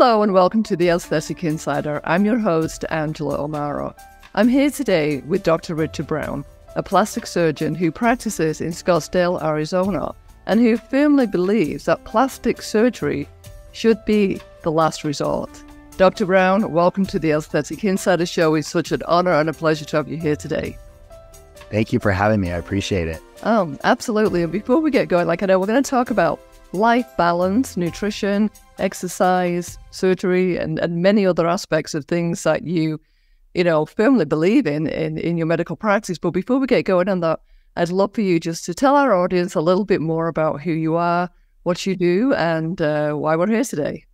Hello and welcome to the Aesthetic Insider. I'm your host, Angela O'Mara. I'm here today with Dr. Richard Brown, a plastic surgeon who practices in Scottsdale, Arizona, and who firmly believes that plastic surgery should be the last resort. Dr. Brown, welcome to the Aesthetic Insider Show. It's such an honor and a pleasure to have you here today. Thank you for having me. I appreciate it. Um, absolutely. And before we get going, like I know we're going to talk about life balance, nutrition, exercise, surgery, and, and many other aspects of things that you, you know, firmly believe in, in in your medical practice. But before we get going on that, I'd love for you just to tell our audience a little bit more about who you are, what you do, and uh, why we're here today.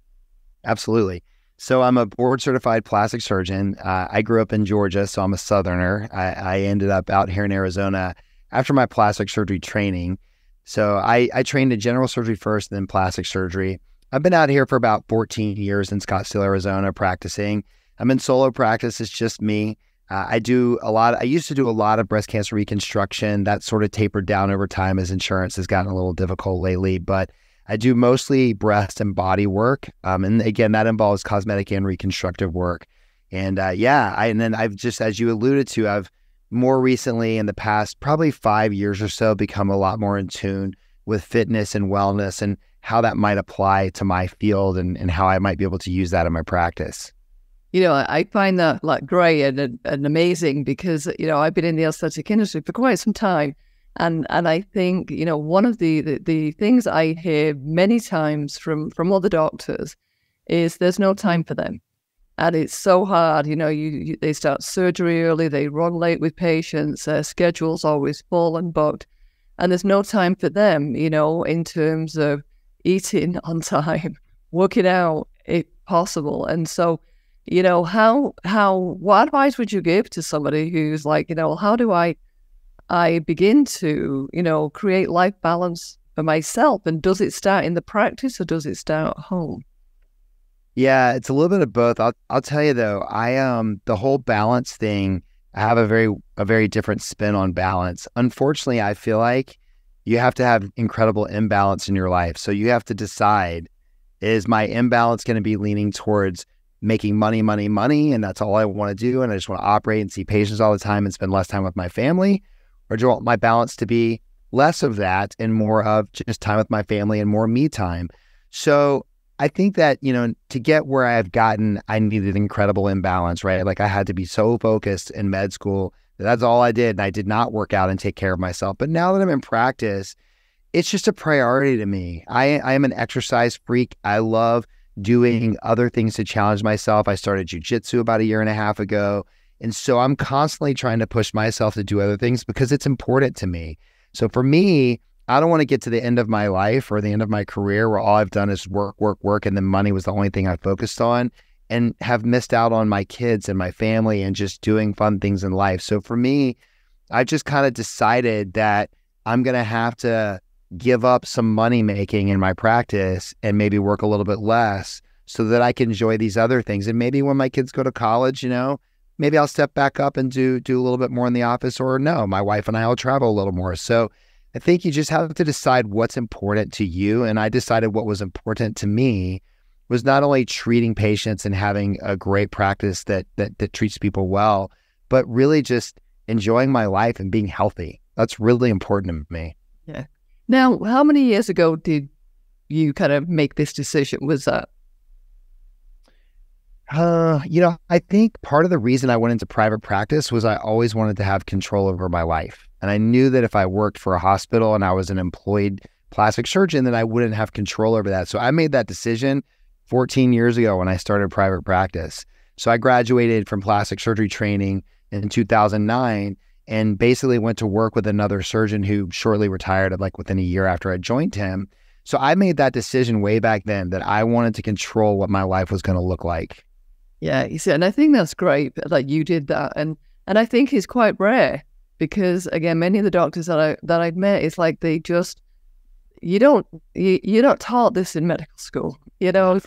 Absolutely. So I'm a board certified plastic surgeon. Uh, I grew up in Georgia, so I'm a Southerner. I, I, ended up out here in Arizona after my plastic surgery training. So I, I trained in general surgery first, then plastic surgery. I've been out here for about 14 years in Scottsdale, Arizona, practicing. I'm in solo practice. It's just me. Uh, I do a lot. I used to do a lot of breast cancer reconstruction. That sort of tapered down over time as insurance has gotten a little difficult lately. But I do mostly breast and body work. Um, and again, that involves cosmetic and reconstructive work. And uh, yeah, I, and then I've just, as you alluded to, I've more recently in the past probably five years or so become a lot more in tune with fitness and wellness and how that might apply to my field and, and how I might be able to use that in my practice. You know, I find that like great and, and amazing because, you know, I've been in the aesthetic industry for quite some time. And and I think you know one of the, the, the things I hear many times from from other doctors is there's no time for them, and it's so hard. You know, you, you they start surgery early, they run late with patients, their schedules always full and booked, and there's no time for them. You know, in terms of eating on time, working out if possible, and so you know how how what advice would you give to somebody who's like you know how do I I begin to, you know, create life balance for myself? And does it start in the practice or does it start at home? Yeah, it's a little bit of both. I'll I'll tell you though, I um the whole balance thing, I have a very a very different spin on balance. Unfortunately, I feel like you have to have incredible imbalance in your life. So you have to decide is my imbalance going to be leaning towards making money, money, money, and that's all I want to do and I just want to operate and see patients all the time and spend less time with my family? Or do I want my balance to be less of that and more of just time with my family and more me time? So I think that, you know, to get where I've gotten, I needed incredible imbalance, right? Like I had to be so focused in med school that that's all I did. And I did not work out and take care of myself. But now that I'm in practice, it's just a priority to me. I, I am an exercise freak. I love doing other things to challenge myself. I started jujitsu about a year and a half ago. And so I'm constantly trying to push myself to do other things because it's important to me. So for me, I don't want to get to the end of my life or the end of my career where all I've done is work, work, work, and then money was the only thing I focused on and have missed out on my kids and my family and just doing fun things in life. So for me, I just kind of decided that I'm going to have to give up some money making in my practice and maybe work a little bit less so that I can enjoy these other things. And maybe when my kids go to college, you know, maybe I'll step back up and do do a little bit more in the office or no, my wife and I will travel a little more. So I think you just have to decide what's important to you and I decided what was important to me was not only treating patients and having a great practice that that that treats people well, but really just enjoying my life and being healthy. That's really important to me. Yeah. Now, how many years ago did you kind of make this decision? Was that uh, you know, I think part of the reason I went into private practice was I always wanted to have control over my life. And I knew that if I worked for a hospital and I was an employed plastic surgeon, then I wouldn't have control over that. So I made that decision 14 years ago when I started private practice. So I graduated from plastic surgery training in 2009 and basically went to work with another surgeon who shortly retired like within a year after I joined him. So I made that decision way back then that I wanted to control what my life was going to look like. Yeah, you see, and I think that's great that you did that, and and I think it's quite rare because again, many of the doctors that I that I've met, it's like they just you don't you, you're not taught this in medical school. You know,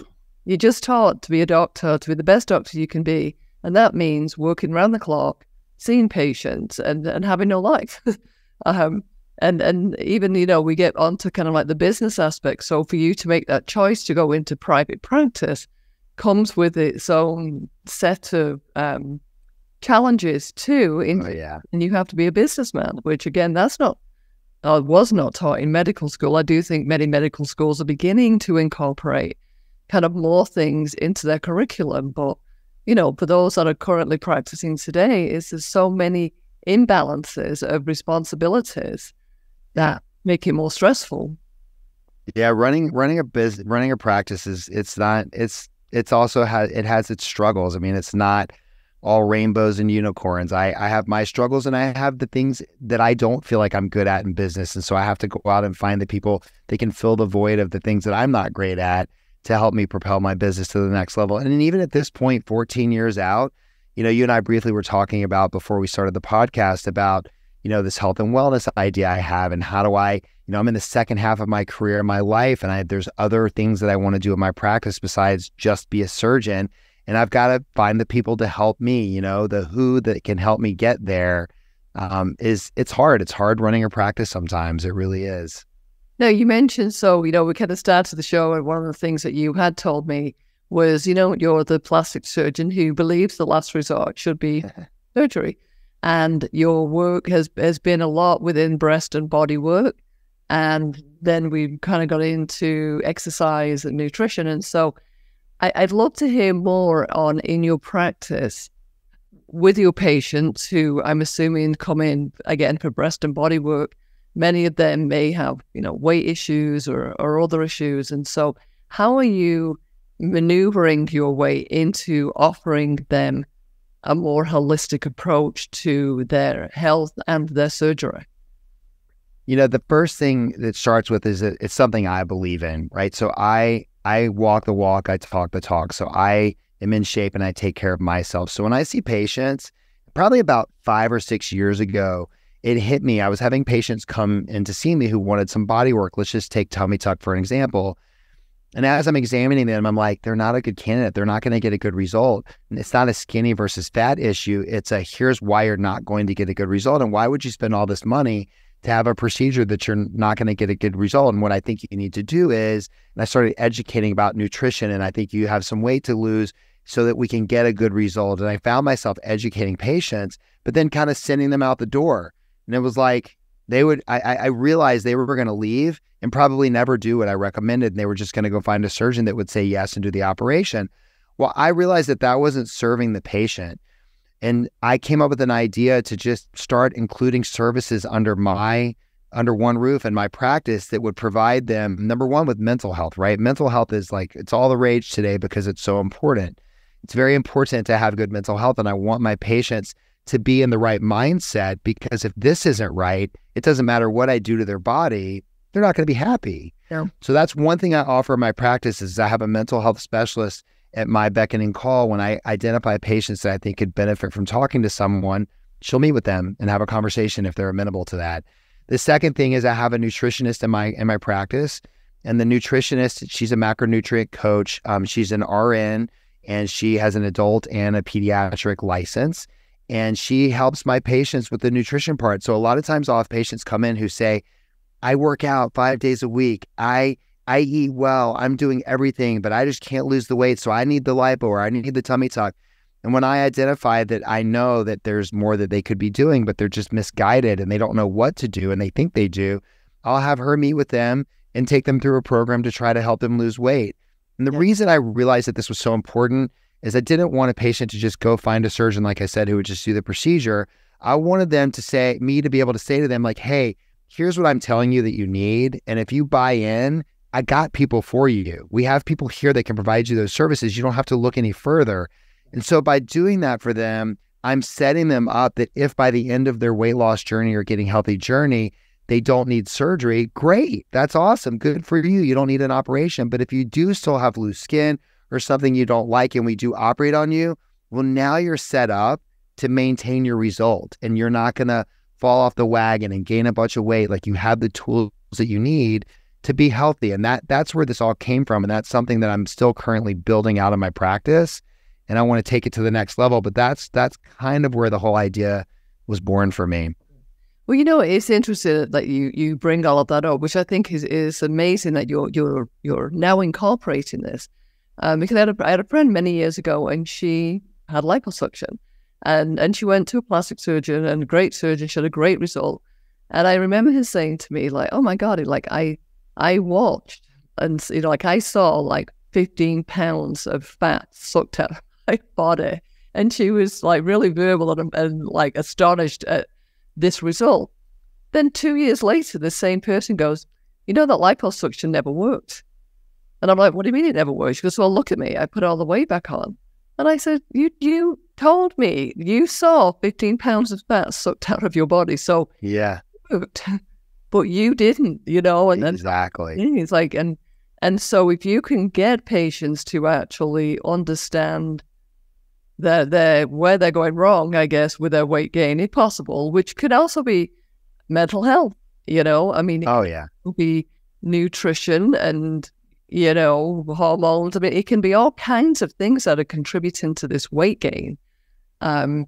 you're just taught to be a doctor, to be the best doctor you can be, and that means working around the clock, seeing patients, and and having no life. um, and and even you know we get onto kind of like the business aspect. So for you to make that choice to go into private practice comes with its own set of um, challenges too. In, Oh, yeah. and you have to be a businessman, which again, that's not, uh, was not taught in medical school. I do think many medical schools are beginning to incorporate kind of more things into their curriculum. But, you know, for those that are currently practicing today, is there's so many imbalances of responsibilities that make it more stressful. Yeah, running running a business, running a practice is it's not it's it's also has it has its struggles. I mean, it's not all rainbows and unicorns. I I have my struggles and I have the things that I don't feel like I'm good at in business, and so I have to go out and find the people that can fill the void of the things that I'm not great at to help me propel my business to the next level. And even at this point, 14 years out, you know, you and I briefly were talking about before we started the podcast about you know this health and wellness idea I have and how do I you know, I'm in the second half of my career in my life, and I, there's other things that I want to do in my practice besides just be a surgeon. And I've got to find the people to help me. You know, the who that can help me get there um, is it's hard. It's hard running a practice sometimes. It really is. Now, you mentioned, so, you know, we kind of started the show, and one of the things that you had told me was, you know, you're the plastic surgeon who believes the last resort should be surgery. And your work has, has been a lot within breast and body work. And then we kind of got into exercise and nutrition. And so I, I'd love to hear more on in your practice with your patients who I'm assuming come in again for breast and body work. Many of them may have, you know, weight issues or, or other issues. And so how are you maneuvering your way into offering them a more holistic approach to their health and their surgery? You know, the first thing that starts with is that it's something I believe in, right? So I I walk the walk, I talk the talk. So I am in shape and I take care of myself. So when I see patients, probably about five or six years ago, it hit me. I was having patients come in to see me who wanted some body work. Let's just take tummy tuck for an example. And as I'm examining them, I'm like, they're not a good candidate. They're not going to get a good result. And it's not a skinny versus fat issue. It's a here's why you're not going to get a good result. And why would you spend all this money to have a procedure that you're not going to get a good result? And what I think you need to do is, and I started educating about nutrition, and I think you have some weight to lose so that we can get a good result. And I found myself educating patients, but then kind of sending them out the door. And it was like, they would, I, I realized they were going to leave and probably never do what I recommended. And they were just going to go find a surgeon that would say yes and do the operation. Well, I realized that that wasn't serving the patient. And I came up with an idea to just start including services under my under one roof and my practice that would provide them number one with mental health, right? Mental health is like it's all the rage today because it's so important. It's very important to have good mental health and I want my patients to be in the right mindset because if this isn't right, it doesn't matter what I do to their body, they're not going to be happy. Yeah. So that's one thing I offer in my practice is I have a mental health specialist at my beckoning call when I identify patients that I think could benefit from talking to someone. She'll meet with them and have a conversation if they're amenable to that. The second thing is I have a nutritionist in my in my practice, and the nutritionist she's a macronutrient coach. Um, she's an RN and she has an adult and a pediatric license, and she helps my patients with the nutrition part. So a lot of times, I'll have patients come in who say, "I work out five days a week. I I eat well. I'm doing everything, but I just can't lose the weight. So I need the lipo or I need the tummy tuck. And when I identify that I know that there's more that they could be doing, but they're just misguided and they don't know what to do and they think they do, I'll have her meet with them and take them through a program to try to help them lose weight. And the Yeah. reason I realized that this was so important is I didn't want a patient to just go find a surgeon, like I said, who would just do the procedure. I wanted them to say, me to be able to say to them, like, hey, here's what I'm telling you that you need. And if you buy in, I got people for you. We have people here that can provide you those services. You don't have to look any further. And so by doing that for them, I'm setting them up that if by the end of their weight loss journey or getting healthy journey, they don't need surgery, great. That's awesome. Good for you. You don't need an operation. But if you do still have loose skin or something you don't like and we do operate on you, well, now you're set up to maintain your result and you're not going to fall off the wagon and gain a bunch of weight. Like you have the tools that you need to be healthy. And that that's where this all came from. And that's something that I'm still currently building out in my practice. And I want to take it to the next level. But that's that's kind of where the whole idea was born for me. Well, you know, it's interesting that you you bring all of that up, which I think is is amazing that you're you're you're now incorporating this, Um, because I had, a, I had a friend many years ago and she had liposuction and, and she went to a plastic surgeon and a great surgeon. She had a great result. And I remember him saying to me, like, oh my God, like I, I watched and, you know, like I saw like 15 pounds of fat sucked out of my body. And she was like really verbal and, and like astonished at this result. Then two years later, the same person goes, you know, that liposuction never worked. And I'm like, what do you mean it never worked? She goes, well, look at me. I put all the weight back on. And I said, you, you told me you saw 15 pounds of fat sucked out of your body. So yeah, but you didn't, you know, and exactly. And it's like, and, and so if you can get patients to actually understand that they're, where they're going wrong, I guess, with their weight gain, if possible, which could also be mental health, you know, I mean, oh yeah, be nutrition and you know, hormones. I mean, it can be all kinds of things that are contributing to this weight gain. Um,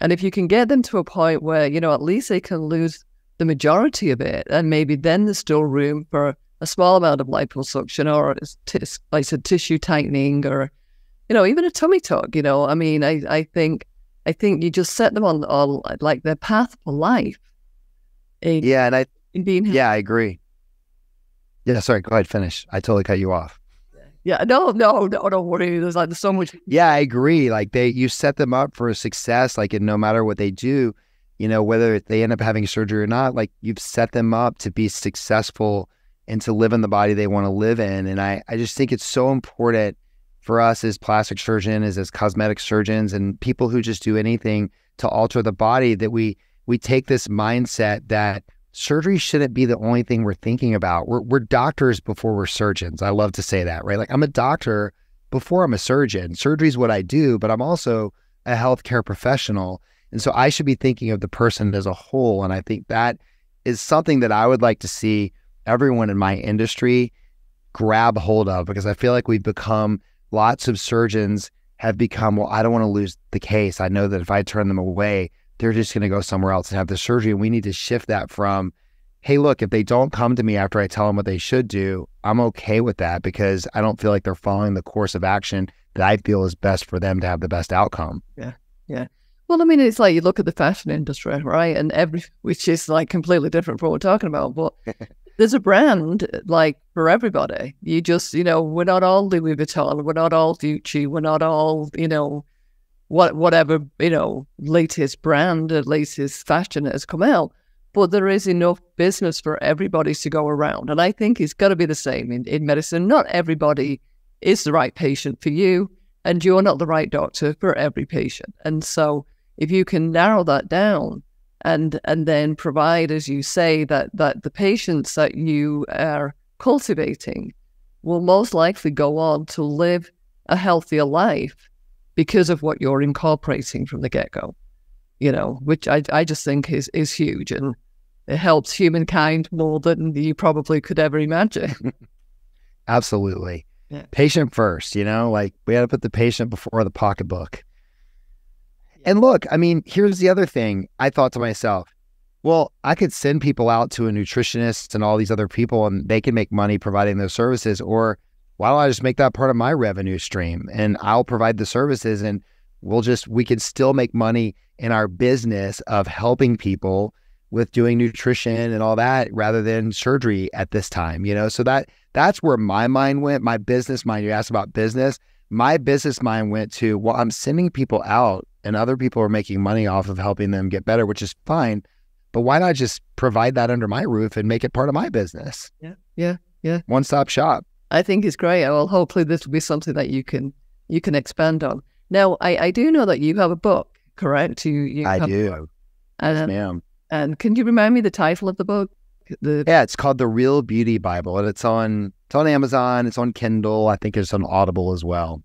and if you can get them to a point where, you know, at least they can lose the majority of it, and maybe then there's still room for a small amount of liposuction or, t- I said, tissue tightening or, you know, even a tummy tuck, you know. I mean, I, I think I think you just set them on, on like their path for life. In, yeah, and I being yeah, I agree. Yeah, sorry. Go ahead. Finish. I totally cut you off. Yeah, no, no, no, don't worry. There's like there's so much. Yeah, I agree. Like they, you set them up for success. Like, and no matter what they do, you know, whether they end up having surgery or not, like you've set them up to be successful and to live in the body they want to live in. And I, I just think it's so important for us as plastic surgeons, as, as cosmetic surgeons, and people who just do anything to alter the body that we we take this mindset that surgery shouldn't be the only thing we're thinking about. We're, we're doctors before we're surgeons. I love to say that, right? Like I'm a doctor before I'm a surgeon. Surgery is what I do, but I'm also a healthcare professional. And so I should be thinking of the person as a whole. And I think that is something that I would like to see everyone in my industry grab hold of because I feel like we've become lots of surgeons have become, well, I don't want to lose the case. I know that if I turn them away, they're just going to go somewhere else and have the surgery. And we need to shift that from, hey, look, if they don't come to me after I tell them what they should do, I'm okay with that because I don't feel like they're following the course of action that I feel is best for them to have the best outcome. Yeah. Yeah. Well, I mean, it's like you look at the fashion industry, right? And every, which is like completely different from what we're talking about, but there's a brand like for everybody. You just, you know, we're not all Louis Vuitton, we're not all Gucci, we're not all, you know, what whatever you know latest brand latest fashion has come out but there is enough business for everybody to go around and i think it's got to be the same in, in medicine not everybody is the right patient for you and you're not the right doctor for every patient and so if you can narrow that down and and then provide as you say that that the patients that you are cultivating will most likely go on to live a healthier life because of what you're incorporating from the get go, you know, which I, I just think is, is huge and it helps humankind more than you probably could ever imagine. Absolutely. Yeah. Patient first, you know, like we had to put the patient before the pocketbook. And look, I mean, here's the other thing I thought to myself, well, I could send people out to a nutritionist and all these other people and they can make money providing those services, or why don't I just make that part of my revenue stream and I'll provide the services and we'll just, we can still make money in our business of helping people with doing nutrition and all that rather than surgery at this time, you know? So that, that's where my mind went. My business mind, you asked about business. My business mind went to, well, I'm sending people out and other people are making money off of helping them get better, which is fine. But why not just provide that under my roof and make it part of my business? Yeah. Yeah. Yeah. One stop shop. I think it's great. Well, hopefully this will be something that you can you can expand on. Now, I, I do know that you have a book, correct? You, you I do. And, yes, ma'am. And can you remind me the title of the book? The... Yeah, it's called the Real Beauty Bible, and it's on it's on Amazon. It's on Kindle. I think it's on Audible as well.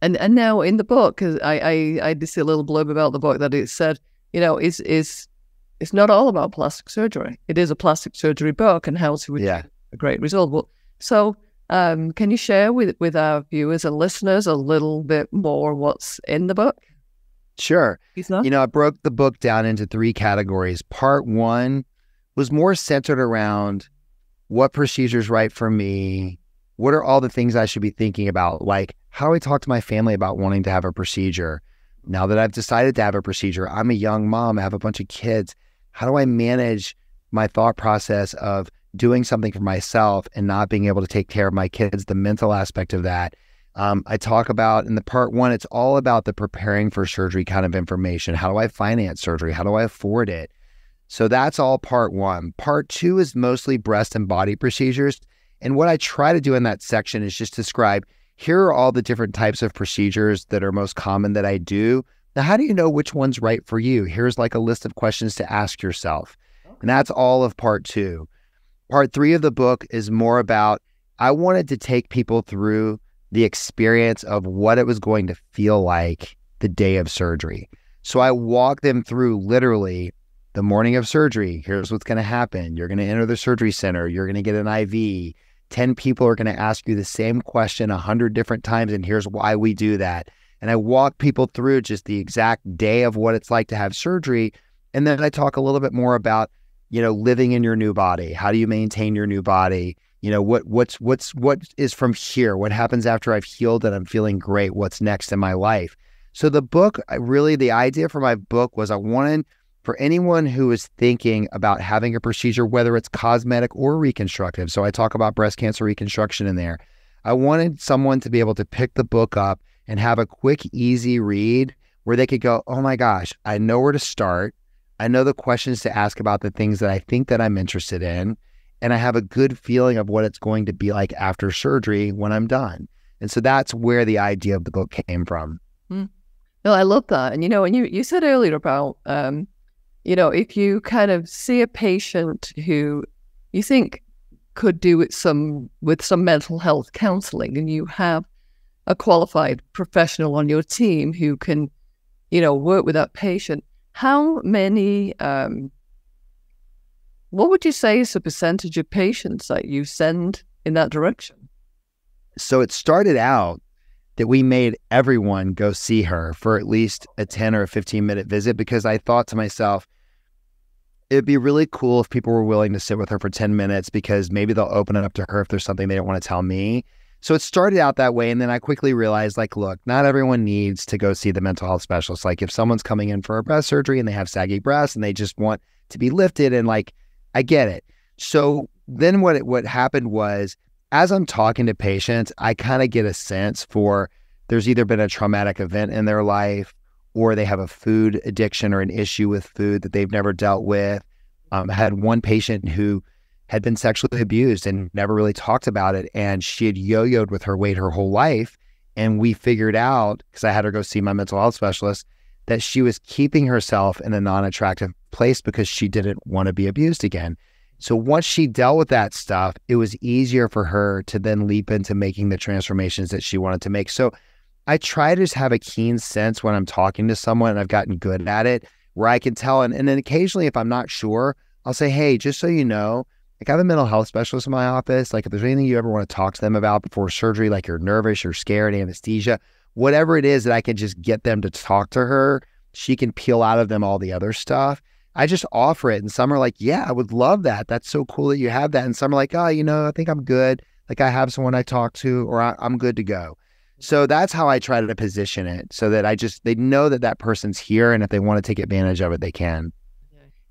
And and now in the book, because I, I I did see a little blurb about the book that it said, you know, is is it's not all about plastic surgery. It is a plastic surgery book and how to achieve yeah. a great result. Well, so um, can you share with, with our viewers and listeners a little bit more what's in the book? Sure. You know, I broke the book down into three categories. Part one was more centered around what procedures right for me, what are all the things I should be thinking about? Like, how do I talk to my family about wanting to have a procedure? Now that I've decided to have a procedure, I'm a young mom, I have a bunch of kids. How do I manage my thought process of doing something for myself and not being able to take care of my kids, the mental aspect of that? Um, I talk about in the part one, it's all about the preparing for surgery kind of information. How do I finance surgery? How do I afford it? So that's all part one. Part two is mostly breast and body procedures. And what I try to do in that section is just describe here are all the different types of procedures that are most common that I do. Now, how do you know which one's right for you? Here's like a list of questions to ask yourself. And that's all of part two. Part three of the book is more about I wanted to take people through the experience of what it was going to feel like the day of surgery. So I walk them through literally the morning of surgery. Here's what's going to happen. You're going to enter the surgery center. You're going to get an IV. 10 people are going to ask you the same question 100 different times, and here's why we do that. And I walk people through just the exact day of what it's like to have surgery. And then I talk a little bit more about, you know, living in your new body. How do you maintain your new body? You know, what what's what's what is from here? What happens after I've healed and I'm feeling great? What's next in my life? So the book, really, the idea for my book was I wanted for anyone who is thinking about having a procedure, whether it's cosmetic or reconstructive. So I talk about breast cancer reconstruction in there. I wanted someone to be able to pick the book up and have a quick, easy read where they could go, oh my gosh, I know where to start. I know the questions to ask about the things that I think that I'm interested in. And I have a good feeling of what it's going to be like after surgery when I'm done. And so that's where the idea of the book came from. Mm. No, I love that. And you know, and you, you said earlier about um, you know, if you kind of see a patient who you think could do with some with some mental health counseling and you have a qualified professional on your team who can, you know, work with that patient, how many um, what would you say is the percentage of patients that you send in that direction? So it started out that we made everyone go see her for at least a 10 or a 15 minute visit because I thought to myself, it'd be really cool if people were willing to sit with her for 10 minutes because maybe they'll open it up to her if there's something they don't want to tell me. So it started out that way. And then I quickly realized, like, look, not everyone needs to go see the mental health specialist. Like, if someone's coming in for a breast surgery and they have saggy breasts and they just want to be lifted, and like, I get it. So then what, what happened was, as I'm talking to patients, I kind of get a sense for there's either been a traumatic event in their life or they have a food addiction or an issue with food that they've never dealt with. Um, I had one patient who had been sexually abused and never really talked about it. And she had yo yoed with her weight her whole life. And we figured out, because I had her go see my mental health specialist, that she was keeping herself in a non attractive place because she didn't want to be abused again. So once she dealt with that stuff, it was easier for her to then leap into making the transformations that she wanted to make. So I try to just have a keen sense when I'm talking to someone, and I've gotten good at it, where I can tell. And, and then occasionally, if I'm not sure, I'll say, hey, just so you know, like I have a mental health specialist in my office. Like if there's anything you ever want to talk to them about before surgery, like you're nervous, you're scared, anesthesia, whatever it is that I can just get them to talk to her, she can peel out of them all the other stuff. I just offer it. And some are like, yeah, I would love that. That's so cool that you have that. And some are like, oh, you know, I think I'm good. Like I have someone I talk to or I, I'm good to go. So that's how I try to position it so that I just, they know that that person's here. And if they want to take advantage of it, they can.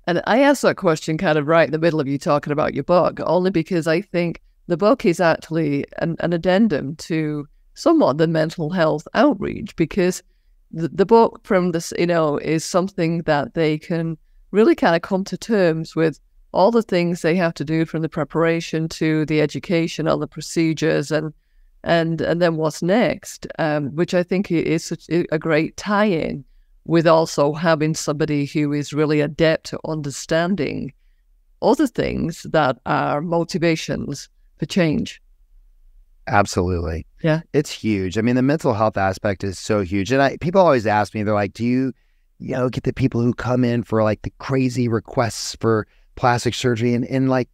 And I asked that question kind of right in the middle of you talking about your book, only because I think the book is actually an, an addendum to somewhat the mental health outreach because the, the book from this, you know, is something that they can really kind of come to terms with all the things they have to do from the preparation to the education on the procedures and and and then what's next, um, which I think is a great tie-in with also having somebody who is really adept at understanding other things that are motivations for change. Absolutely. Yeah. It's huge. I mean, the mental health aspect is so huge. And I people always ask me, they're like, do you, you know, get the people who come in for like the crazy requests for plastic surgery and, and like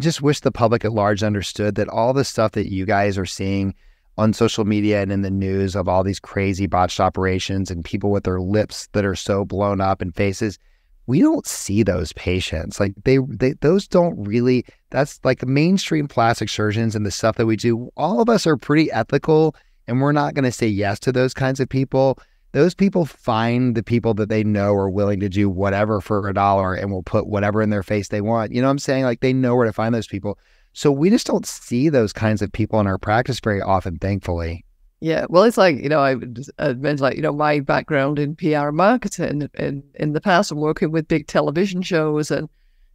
just wish the public at large understood that all the stuff that you guys are seeing on social media and in the news of all these crazy botched operations and people with their lips that are so blown up and faces. we don't see those patients. Like they, they those don't really. That's like the mainstream plastic surgeons and the stuff that we do. All of us are pretty ethical, and we're not going to say yes to those kinds of people. Those people find the people that they know are willing to do whatever for a dollar and will put whatever in their face they want. You know what I'm saying? Like they know where to find those people. So we just don't see those kinds of people in our practice very often, thankfully. Yeah, well, it's like you know, I mentioned like you know my background in PR marketing in in the past, I'm working with big television shows and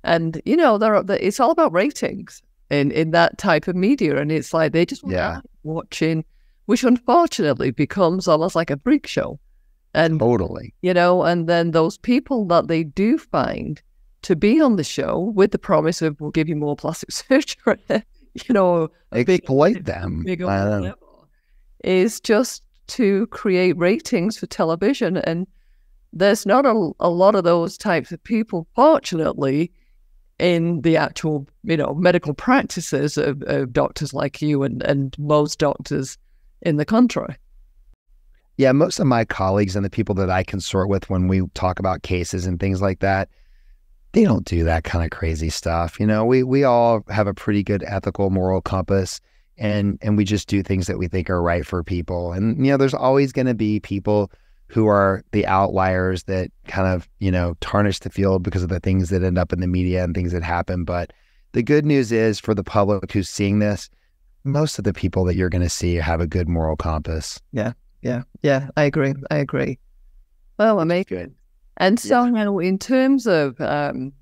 and you know, there are, it's all about ratings in in that type of media, and it's like they just yeah watching, which unfortunately becomes almost like a freak show, and totally, you know, and then those people that they do find to be on the show with the promise of we'll give you more plastic surgery, you know, exploit big, them. Big is just to create ratings for television. And there's not a, a lot of those types of people, fortunately, in the actual, you know, medical practices of, of doctors like you and, and most doctors in the country. Yeah, most of my colleagues and the people that I consort with when we talk about cases and things like that, they don't do that kind of crazy stuff. You know, we we all have a pretty good ethical moral compass and and we just do things that we think are right for people. And you know, there's always going to be people who are the outliers that kind of, you know, tarnish the field because of the things that end up in the media and things that happen, but the good news is for the public who's seeing this, most of the people that you're going to see have a good moral compass. Yeah. Yeah. Yeah, I agree. I agree. Well, I mean, good. And so, yeah. in terms of um,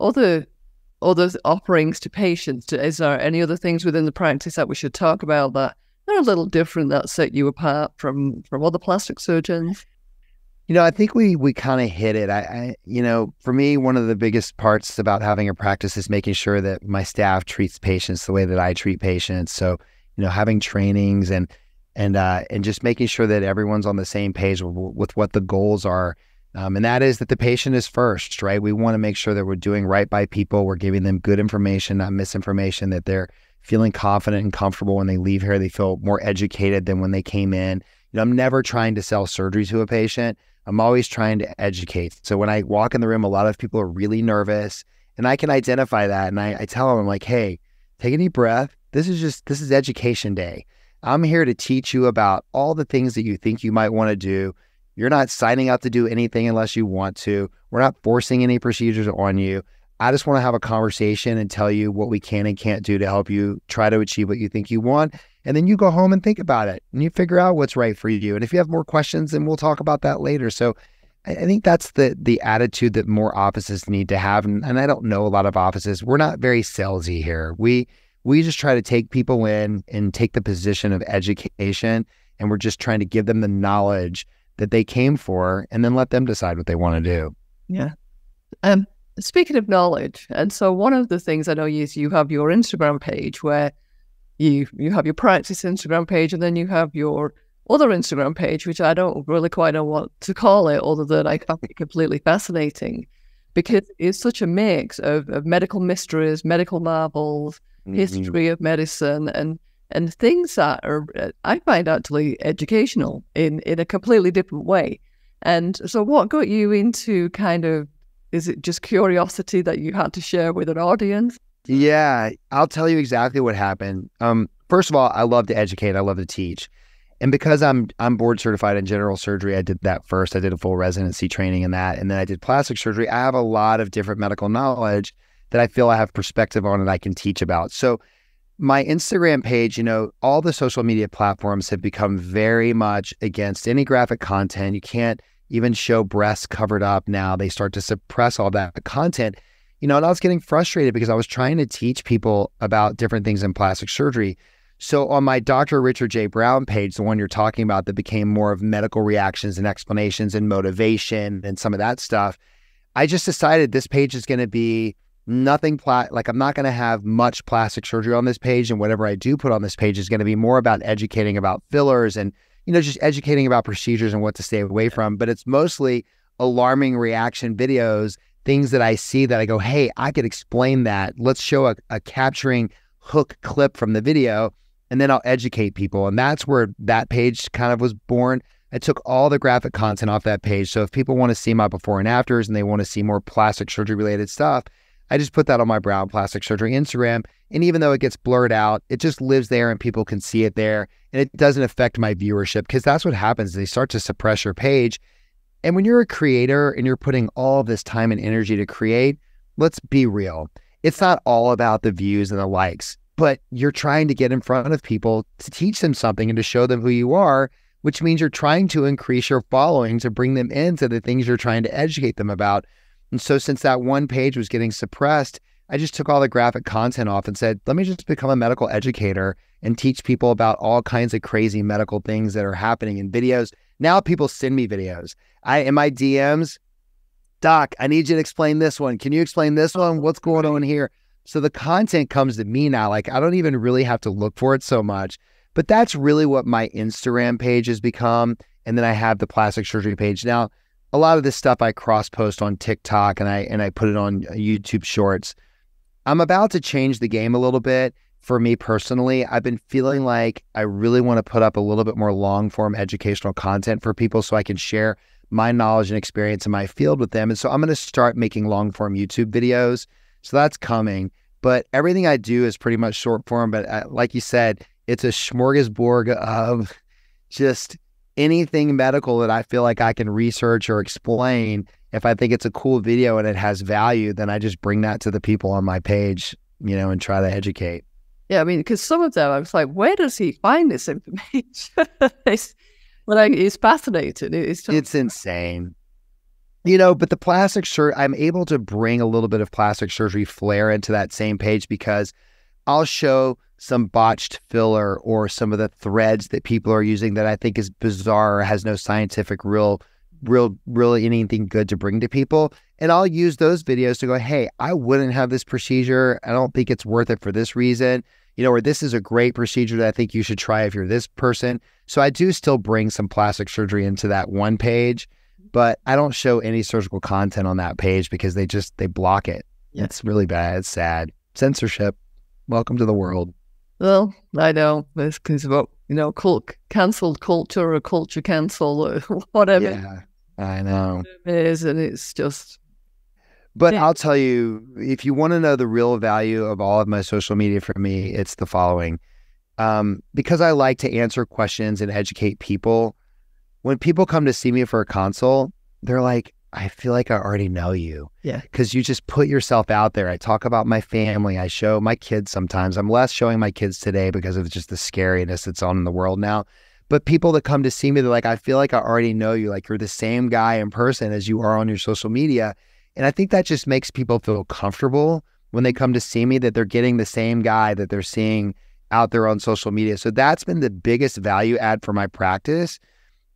other other offerings to patients? Is there any other things within the practice that we should talk about that are a little different that set you apart from from other plastic surgeons? You know, I think we we kind of hit it. I, I, you know, for me, one of the biggest parts about having a practice is making sure that my staff treats patients the way that I treat patients. So, you know, having trainings and and uh, and just making sure that everyone's on the same page with, with what the goals are um, and that is that the patient is first, right? We want to make sure that we're doing right by people. We're giving them good information, not misinformation, that they're feeling confident and comfortable when they leave here. They feel more educated than when they came in. You know, I'm never trying to sell surgery to a patient. I'm always trying to educate. So when I walk in the room, a lot of people are really nervous and I can identify that. And I, I tell them, I'm like, hey, take a deep breath. This is just, this is education day. I'm here to teach you about all the things that you think you might want to do you're not signing up to do anything unless you want to. We're not forcing any procedures on you. I just want to have a conversation and tell you what we can and can't do to help you try to achieve what you think you want. And then you go home and think about it and you figure out what's right for you. And if you have more questions, then we'll talk about that later. So I think that's the the attitude that more offices need to have. And, and I don't know a lot of offices. We're not very salesy here. We we just try to take people in and take the position of education and we're just trying to give them the knowledge that they came for and then let them decide what they want to do. Yeah. Um, speaking of knowledge, and so one of the things I know is you have your Instagram page where you you have your practice Instagram page and then you have your other Instagram page, which I don't really quite know what to call it, other than I find it completely fascinating because it's such a mix of, of medical mysteries, medical marvels, mm-hmm. history of medicine, and and things that are uh, I find actually educational in in a completely different way. And so, what got you into kind of is it just curiosity that you had to share with an audience? Yeah, I'll tell you exactly what happened. Um, first of all, I love to educate. I love to teach. And because I'm I'm board certified in general surgery, I did that first. I did a full residency training in that, and then I did plastic surgery. I have a lot of different medical knowledge that I feel I have perspective on and I can teach about. So my Instagram page, you know, all the social media platforms have become very much against any graphic content. You can't even show breasts covered up now. They start to suppress all that content. You know, and I was getting frustrated because I was trying to teach people about different things in plastic surgery. So on my Dr. Richard J. Brown page, the one you're talking about that became more of medical reactions and explanations and motivation and some of that stuff, I just decided this page is going to be nothing pla- like I'm not going to have much plastic surgery on this page and whatever I do put on this page is going to be more about educating about fillers and you know just educating about procedures and what to stay away from. But it's mostly alarming reaction videos things that I see that I go hey I could explain that. Let's show a, a capturing hook clip from the video and then I'll educate people. And that's where that page kind of was born. I took all the graphic content off that page. So if people want to see my before and afters and they want to see more plastic surgery related stuff, I just put that on my Brown Plastic Surgery Instagram. And even though it gets blurred out, it just lives there and people can see it there. And it doesn't affect my viewership because that's what happens. They start to suppress your page. And when you're a creator and you're putting all of this time and energy to create, let's be real. It's not all about the views and the likes, but you're trying to get in front of people to teach them something and to show them who you are, which means you're trying to increase your following to bring them into the things you're trying to educate them about. And so, since that one page was getting suppressed, I just took all the graphic content off and said, let me just become a medical educator and teach people about all kinds of crazy medical things that are happening in videos. Now people send me videos. I in my DMs, Doc, I need you to explain this one. Can you explain this oh, one? What's going on here? So the content comes to me now. Like I don't even really have to look for it so much. But that's really what my Instagram page has become. And then I have the plastic surgery page. Now, a lot of this stuff I cross post on TikTok and I and I put it on YouTube shorts. I'm about to change the game a little bit for me personally. I've been feeling like I really want to put up a little bit more long form educational content for people so I can share my knowledge and experience in my field with them. And so I'm going to start making long form YouTube videos. So that's coming. But everything I do is pretty much short form. But uh, like you said, it's a smorgasbord of just anything medical that I feel like I can research or explain. If I think it's a cool video and it has value, then I just bring that to the people on my page, you know, and try to educate. Yeah, I mean, because some of them, I was like, where does he find this information? it's, like, it's fascinating. It's, just... it's insane. You know, but the plastic surgery, I'm able to bring a little bit of plastic surgery flair into that same page because I'll show some botched filler or some of the threads that people are using that I think is bizarre or has no scientific real real really anything good to bring to people. And I'll use those videos to go hey I wouldn't have this procedure. I don't think it's worth it for this reason you know or this is a great procedure that I think you should try if you're this person. So I do still bring some plastic surgery into that one page but I don't show any surgical content on that page because they just they block it. Yeah. it's really bad. It's sad. Censorship. Welcome to the world well, I know it's because of you know, cult, cancelled culture or culture cancel or whatever. Yeah, I know it is, and it's just. But yeah. I'll tell you, if you want to know the real value of all of my social media for me, it's the following. Um, because I like to answer questions and educate people. When people come to see me for a consult, they're like, I feel like I already know you. Yeah. Because you just put yourself out there. I talk about my family. I show my kids sometimes. I'm less showing my kids today because of just the scariness that's on in the world now. But people that come to see me, they're like, I feel like I already know you. Like you're the same guy in person as you are on your social media. And I think that just makes people feel comfortable when they come to see me that they're getting the same guy that they're seeing out there on social media. So that's been the biggest value add for my practice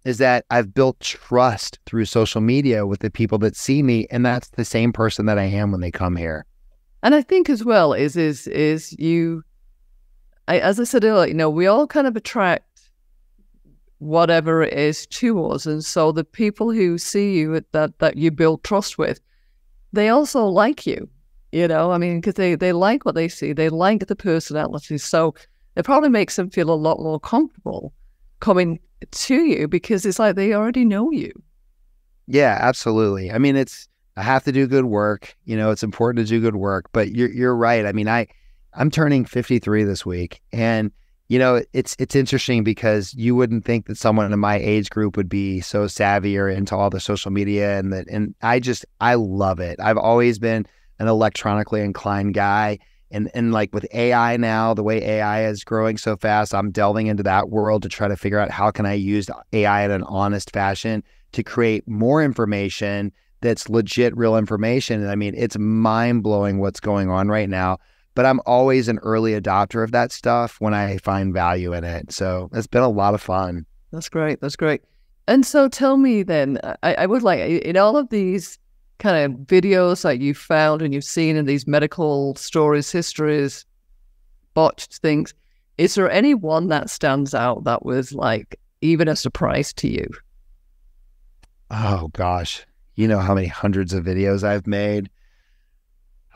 is that I've built trust through social media with the people that see me, and that's the same person that I am when they come here. And I think as well is is is you, I, as I said earlier, you know, we all kind of attract whatever it is to us, and so the people who see you that that you build trust with, they also like you. You know, I mean, because they they like what they see, they like the personality, so it probably makes them feel a lot more comfortable coming to you because it's like they already know you. Yeah, absolutely. I mean, it's I have to do good work. You know, it's important to do good work. But you're you're right. I mean, I I'm turning 53 this week, and you know, it's it's interesting because you wouldn't think that someone in my age group would be so savvy or into all the social media and that. And I just I love it. I've always been an electronically inclined guy and and like with AI now, the way AI is growing so fast, I'm delving into that world to try to figure out how can I use AI in an honest fashion to create more information that's legit real information. And I mean, it's mind blowing what's going on right now. But I'm always an early adopter of that stuff when I find value in it. So it's been a lot of fun. That's great. That's great. And so tell me then, I, I would like in all of these kind of videos that you found and you've seen in these medical stories, histories, botched things, is there any one that stands out that was like even a surprise to you? Oh gosh, you know how many hundreds of videos I've made.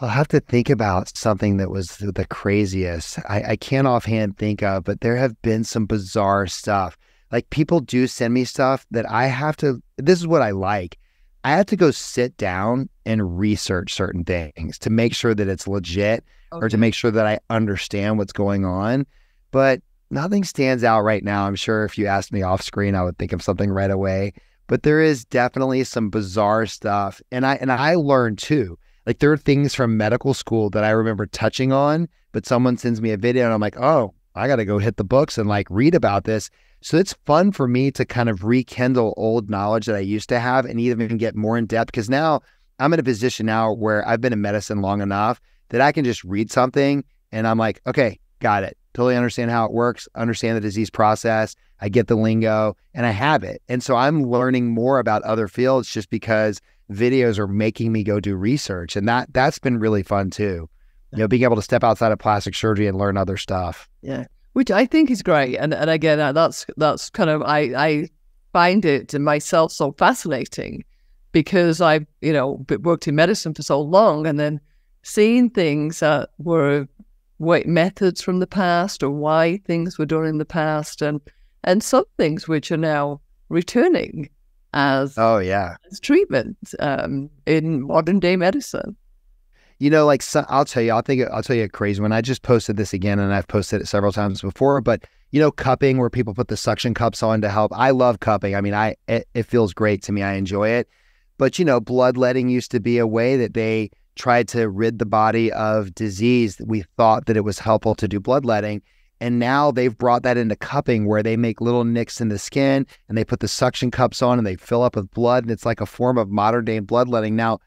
I'll have to think about something that was the craziest. I, I can't offhand think of, but there have been some bizarre stuff. like people do send me stuff that I have to. This is what I like. I have to go sit down and research certain things to make sure that it's legit okay. or to make sure that I understand what's going on. But nothing stands out right now. I'm sure if you asked me off screen, I would think of something right away. But there is definitely some bizarre stuff. And I and I learned too. Like there are things from medical school that I remember touching on, but someone sends me a video and I'm like, oh, I got to go hit the books and like read about this. So it's fun for me to kind of rekindle old knowledge that I used to have and even get more in depth because now I'm in a position now where I've been in medicine long enough that I can just read something and I'm like, okay, got it. Totally understand how it works, understand the disease process. I get the lingo and I have it. And so I'm learning more about other fields just because videos are making me go do research. And that that's been really fun too you know, being able to step outside of plastic surgery and learn other stuff. Yeah, which I think is great. And and again, uh, that's that's kind of I I find it myself so fascinating because I've you know worked in medicine for so long, and then seeing things that were what methods from the past or why things were done in the past, and and some things which are now returning as oh yeah as treatment um, in modern day medicine you know, like so, I'll tell you, I'll think I'll tell you a crazy one. I just posted this again, and I've posted it several times before. But you know, cupping where people put the suction cups on to help. I love cupping. I mean, I it, it feels great to me. I enjoy it. But you know, bloodletting used to be a way that they tried to rid the body of disease. We thought that it was helpful to do bloodletting. And now they've brought that into cupping where they make little nicks in the skin and they put the suction cups on and they fill up with blood. And it's like a form of modern day bloodletting. Now,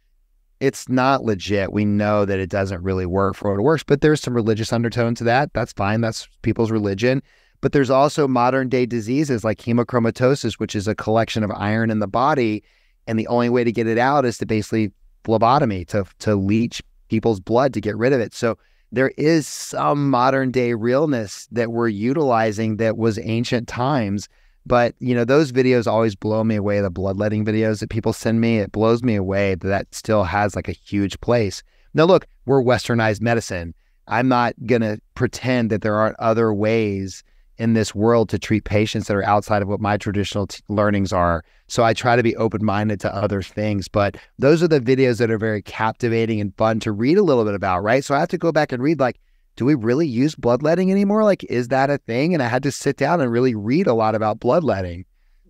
it's not legit. We know that it doesn't really work for what it works, but there's some religious undertone to that. That's fine. That's people's religion. But there's also modern day diseases like hemochromatosis, which is a collection of iron in the body. And the only way to get it out is to basically phlebotomy, to, to leach people's blood to get rid of it. So there is some modern day realness that we're utilizing that was ancient times but you know, those videos always blow me away. The bloodletting videos that people send me, it blows me away that that still has like a huge place. Now, look, we're westernized medicine. I'm not gonna pretend that there aren't other ways in this world to treat patients that are outside of what my traditional t- learnings are. So I try to be open minded to other things. But those are the videos that are very captivating and fun to read a little bit about, right? So I have to go back and read like do we really use bloodletting anymore? Like, is that a thing? And I had to sit down and really read a lot about bloodletting.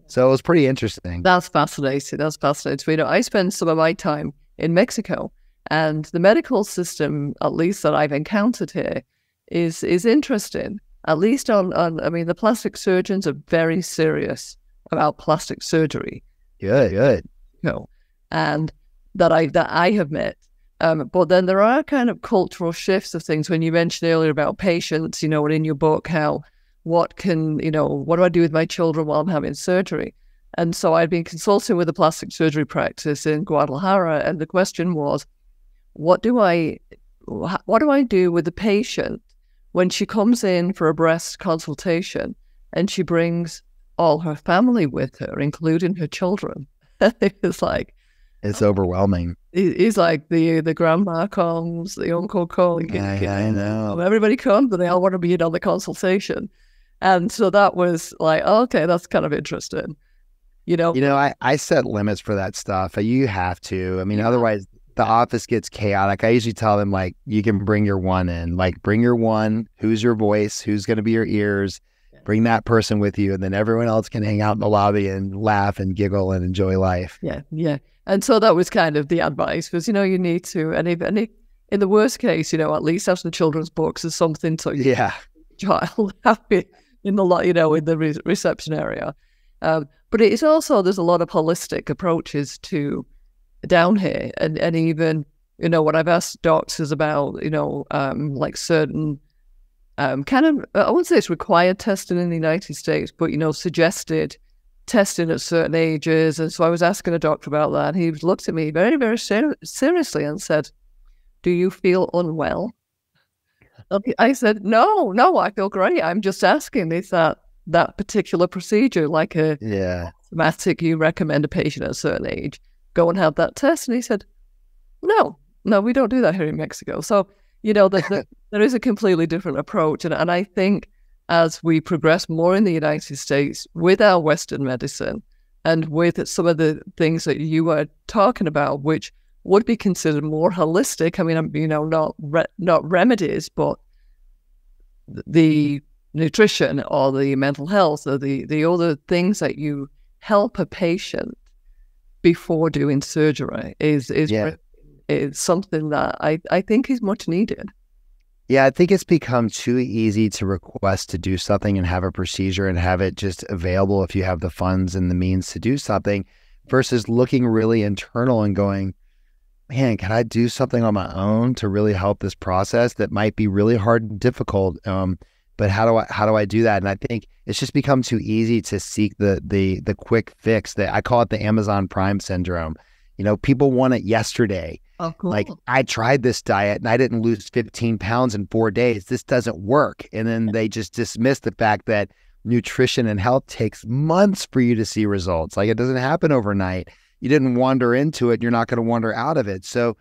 So it was pretty interesting. That's fascinating. That's fascinating. You know, I spend some of my time in Mexico, and the medical system, at least that I've encountered here, is is interesting. At least on, on I mean, the plastic surgeons are very serious about plastic surgery. Good, good. You know, and that I that I have met um, but then there are kind of cultural shifts of things. When you mentioned earlier about patients, you know, in your book, how what can, you know, what do I do with my children while I'm having surgery? And so I'd been consulting with a plastic surgery practice in Guadalajara, and the question was, what do I, what do I do with the patient when she comes in for a breast consultation and she brings all her family with her, including her children? it's like, it's overwhelming. He's like the the grandma comes, the uncle comes. I, I know. Everybody comes, and they all want to be in on the consultation. And so that was like, oh, okay, that's kind of interesting. You know, you know, I, I set limits for that stuff. Uh, you have to. I mean, yeah. otherwise the office gets chaotic. I usually tell them like, you can bring your one in. Like, bring your one. Who's your voice? Who's going to be your ears? Bring that person with you, and then everyone else can hang out in the lobby and laugh and giggle and enjoy life. Yeah, yeah. And so that was kind of the advice was, you know, you need to, and if, and if, in the worst case, you know, at least have some children's books or something to yeah, child happy in the lot, you know, in the re- reception area. Um, but it's also there's a lot of holistic approaches to down here, and and even you know what I've asked doctors about, you know, um, like certain um, kind of I wouldn't say it's required testing in the United States, but you know, suggested testing at certain ages. And so I was asking a doctor about that. And he looked at me very, very ser- seriously and said, Do you feel unwell? I said, No, no, I feel great. I'm just asking, is that that particular procedure like a yeah. somatic you recommend a patient at a certain age go and have that test? And he said, No, no, we don't do that here in Mexico. So, you know, that the, there is a completely different approach. And, and I think as we progress more in the United States with our Western medicine and with some of the things that you were talking about, which would be considered more holistic. I mean, you know, not re- not remedies, but the nutrition or the mental health or the the other things that you help a patient before doing surgery is is yeah. is something that I I think is much needed. Yeah, I think it's become too easy to request to do something and have a procedure and have it just available if you have the funds and the means to do something versus looking really internal and going, man, can I do something on my own to really help this process that might be really hard and difficult? Um, but how do I how do I do that? And I think it's just become too easy to seek the the the quick fix that I call it the Amazon Prime syndrome. You know, people want it yesterday. Oh, cool. Like I tried this diet and I didn't lose 15 pounds in four days. This doesn't work. And then they just dismiss the fact that nutrition and health takes months for you to see results. Like it doesn't happen overnight. You didn't wander into it. You're not going to wander out of it. So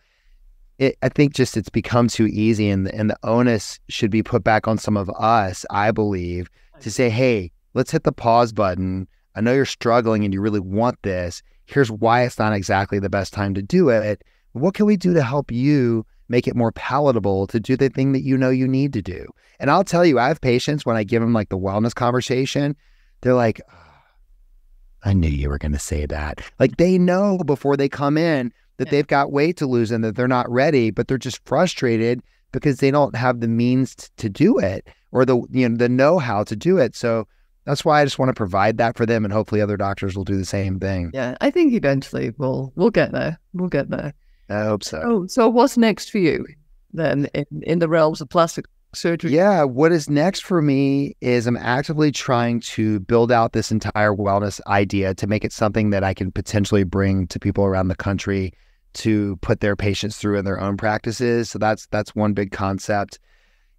it, I think just it's become too easy and, and the onus should be put back on some of us, I believe, to say, hey, let's hit the pause button. I know you're struggling and you really want this here's why it's not exactly the best time to do it. What can we do to help you make it more palatable to do the thing that you know you need to do? And I'll tell you, I have patients when I give them like the wellness conversation, they're like, oh, I knew you were going to say that. Like they know before they come in that yeah. they've got weight to lose and that they're not ready, but they're just frustrated because they don't have the means to do it or the you know the know-how to do it. So that's why I just want to provide that for them, and hopefully other doctors will do the same thing. Yeah, I think eventually we'll we'll get there. We'll get there. I hope so. Oh, so what's next for you then in, in the realms of plastic surgery? Yeah, what is next for me is I'm actively trying to build out this entire wellness idea to make it something that I can potentially bring to people around the country to put their patients through in their own practices. So that's that's one big concept.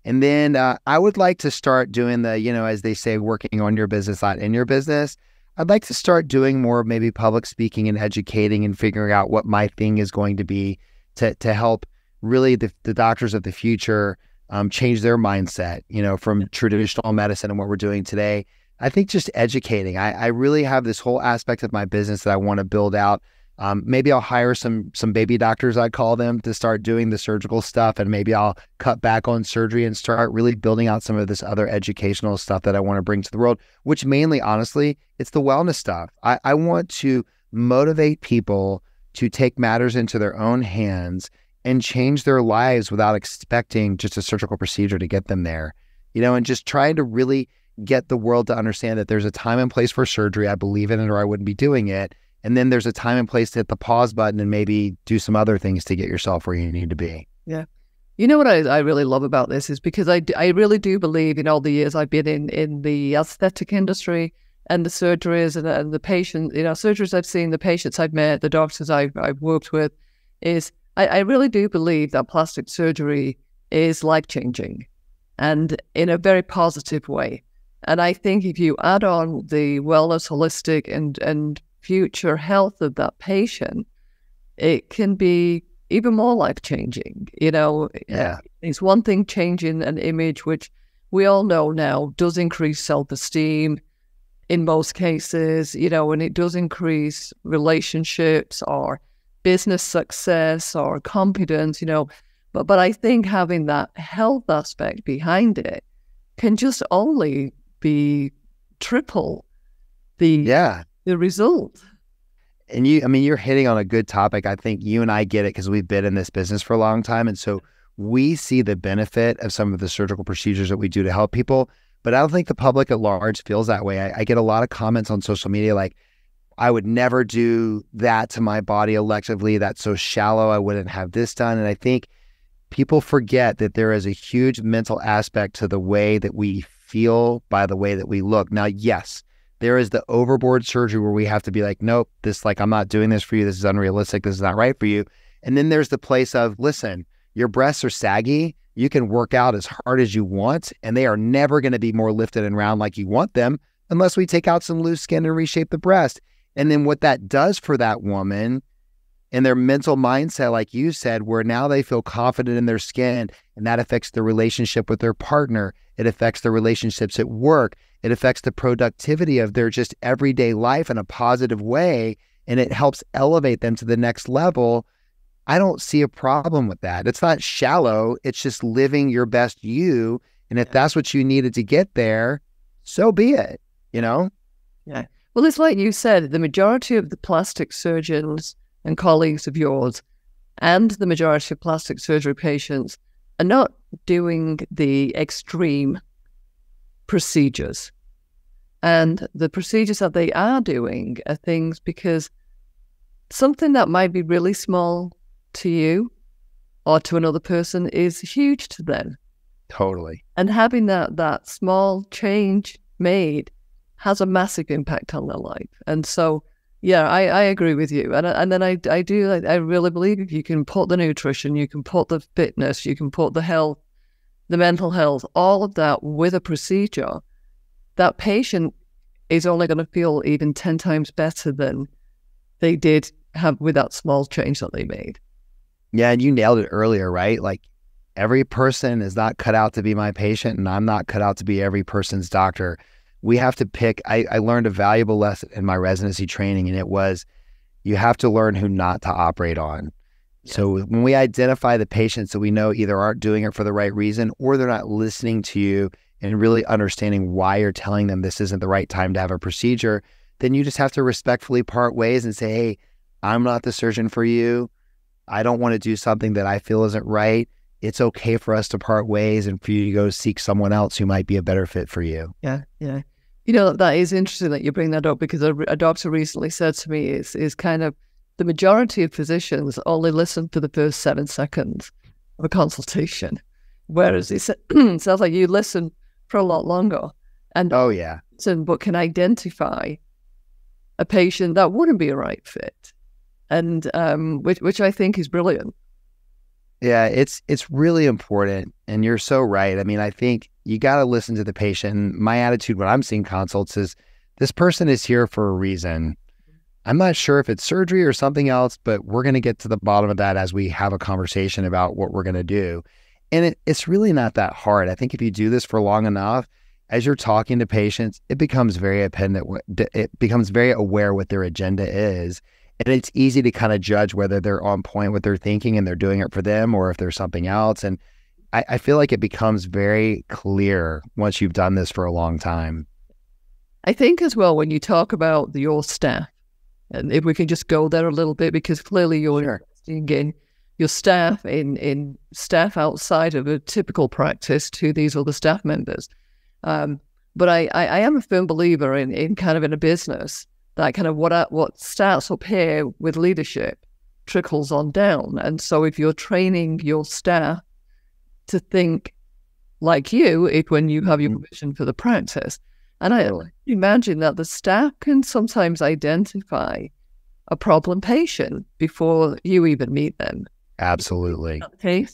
And then uh, I would like to start doing the, you know, as they say, working on your business, not in your business. I'd like to start doing more maybe public speaking and educating and figuring out what my thing is going to be to to help really the, the doctors of the future um, change their mindset, you know, from traditional medicine and what we're doing today. I think just educating. I, I really have this whole aspect of my business that I want to build out um, maybe I'll hire some some baby doctors, I call them, to start doing the surgical stuff, and maybe I'll cut back on surgery and start really building out some of this other educational stuff that I want to bring to the world. Which mainly, honestly, it's the wellness stuff. I, I want to motivate people to take matters into their own hands and change their lives without expecting just a surgical procedure to get them there. You know, and just trying to really get the world to understand that there's a time and place for surgery. I believe in it, or I wouldn't be doing it and then there's a time and place to hit the pause button and maybe do some other things to get yourself where you need to be. Yeah. You know what I, I really love about this is because I, I really do believe in all the years I've been in, in the aesthetic industry and the surgeries and, and the patients, you know, surgeries I've seen, the patients I've met, the doctors I've, I've worked with, is I, I really do believe that plastic surgery is life changing and in a very positive way. And I think if you add on the wellness, holistic, and and future health of that patient, it can be even more life changing. You know, yeah. it's one thing changing an image, which we all know now does increase self esteem in most cases, you know, and it does increase relationships or business success or competence, you know. But but I think having that health aspect behind it can just only be triple the yeah the result. And you, I mean, you're hitting on a good topic. I think you and I get it because we've been in this business for a long time. And so we see the benefit of some of the surgical procedures that we do to help people. But I don't think the public at large feels that way. I, I get a lot of comments on social media like, I would never do that to my body electively. That's so shallow. I wouldn't have this done. And I think people forget that there is a huge mental aspect to the way that we feel by the way that we look. Now, yes, there is the overboard surgery where we have to be like, nope, this like I'm not doing this for you. This is unrealistic. This is not right for you. And then there's the place of listen, your breasts are saggy. You can work out as hard as you want, and they are never going to be more lifted and round like you want them unless we take out some loose skin and reshape the breast. And then what that does for that woman and their mental mindset, like you said, where now they feel confident in their skin and that affects the relationship with their partner. It affects the relationships at work. It affects the productivity of their just everyday life in a positive way. And it helps elevate them to the next level. I don't see a problem with that. It's not shallow, it's just living your best you. And if that's what you needed to get there, so be it, you know? Yeah. Well, it's like you said, the majority of the plastic surgeons and colleagues of yours and the majority of plastic surgery patients are not doing the extreme procedures. And the procedures that they are doing are things because something that might be really small to you or to another person is huge to them. Totally. And having that that small change made has a massive impact on their life. And so, yeah, I, I agree with you. And and then I I do I really believe if you can put the nutrition, you can put the fitness, you can put the health, the mental health, all of that with a procedure, that patient is only going to feel even ten times better than they did have with that small change that they made. Yeah, and you nailed it earlier, right? Like every person is not cut out to be my patient, and I'm not cut out to be every person's doctor. We have to pick. I, I learned a valuable lesson in my residency training, and it was you have to learn who not to operate on. So when we identify the patients that we know either aren't doing it for the right reason or they're not listening to you and really understanding why you're telling them this isn't the right time to have a procedure, then you just have to respectfully part ways and say, hey, I'm not the surgeon for you. I don't want to do something that I feel isn't right. It's okay for us to part ways and for you to go seek someone else who might be a better fit for you. Yeah, yeah. You know, that is interesting that you bring that up because a, a doctor recently said to me is is kind of the majority of physicians only listen for the first seven seconds of a consultation, whereas he it sounds like you listen for a lot longer. And oh yeah, but can identify a patient that wouldn't be a right fit and um, which which I think is brilliant. Yeah, it's it's really important, and you're so right. I mean, I think you got to listen to the patient. My attitude when I'm seeing consults is, this person is here for a reason. I'm not sure if it's surgery or something else, but we're going to get to the bottom of that as we have a conversation about what we're going to do. And it, it's really not that hard. I think if you do this for long enough, as you're talking to patients, it becomes very appendant. It becomes very aware what their agenda is, and it's easy to kind of judge whether they're on point with their thinking and they're doing it for them or if there's something else. And I, I feel like it becomes very clear once you've done this for a long time. I think as well when you talk about the, your staff, and if we can just go there a little bit because clearly you're sure. investing in your staff in in staff outside of a typical practice to these other staff members. Um, but I, I, I am a firm believer in in kind of in a business that kind of what uh, what starts up here with leadership trickles on down. And so if you're training your staff to think like you, if when you have your vision for the practice, and I imagine that the staff can sometimes identify a problem patient before you even meet them. Absolutely. Okay.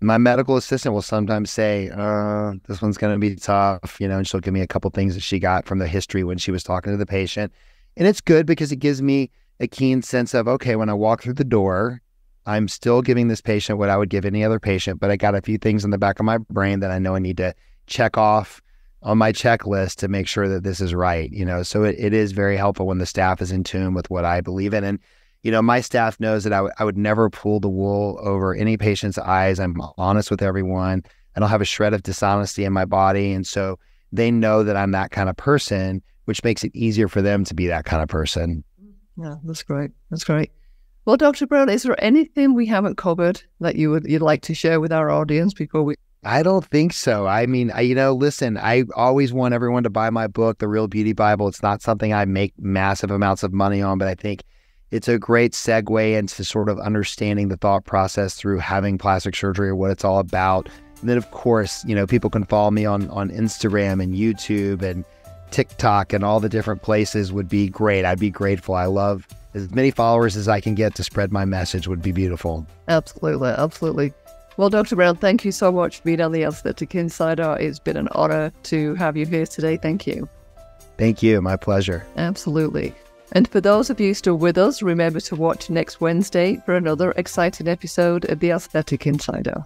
My medical assistant will sometimes say, uh, this one's going to be tough, you know, and she'll give me a couple things that she got from the history when she was talking to the patient. And it's good because it gives me a keen sense of, okay, when I walk through the door, I'm still giving this patient what I would give any other patient, but I got a few things in the back of my brain that I know I need to check off on my checklist to make sure that this is right, you know. So it, it is very helpful when the staff is in tune with what I believe in. And you know, my staff knows that I, w- I would never pull the wool over any patient's eyes. I'm honest with everyone. I don't have a shred of dishonesty in my body. And so they know that I'm that kind of person, which makes it easier for them to be that kind of person. Yeah, that's great. That's great. Well, Dr. Brown, is there anything we haven't covered that you would you'd like to share with our audience before we I don't think so. I mean, I, you know, listen, I always want everyone to buy my book, The Real Beauty Bible. It's not something I make massive amounts of money on, but I think it's a great segue into sort of understanding the thought process through having plastic surgery or what it's all about. And then, of course, you know, people can follow me on on Instagram and YouTube and TikTok and all the different places would be great. I'd be grateful. I love as many followers as I can get to spread my message would be beautiful. Absolutely, absolutely. Well, Dr. Brown, thank you so much for being on the Aesthetic Insider. It's been an honor to have you here today. Thank you. Thank you. My pleasure. Absolutely. And for those of you still with us, remember to watch next Wednesday for another exciting episode of The Aesthetic Insider.